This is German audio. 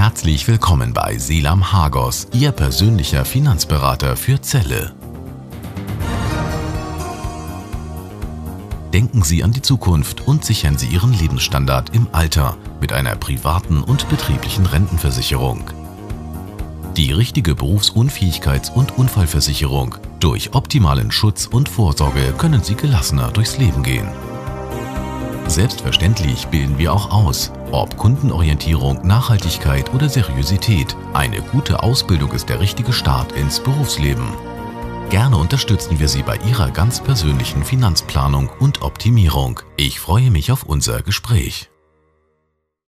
Herzlich willkommen bei Selam Hagos, Ihr persönlicher Finanzberater für Zelle. Denken Sie an die Zukunft und sichern Sie Ihren Lebensstandard im Alter mit einer privaten und betrieblichen Rentenversicherung. Die richtige Berufsunfähigkeits- und Unfallversicherung. Durch optimalen Schutz und Vorsorge können Sie gelassener durchs Leben gehen. Selbstverständlich bilden wir auch aus. Ob Kundenorientierung, Nachhaltigkeit oder Seriosität, eine gute Ausbildung ist der richtige Start ins Berufsleben. Gerne unterstützen wir Sie bei Ihrer ganz persönlichen Finanzplanung und Optimierung. Ich freue mich auf unser Gespräch.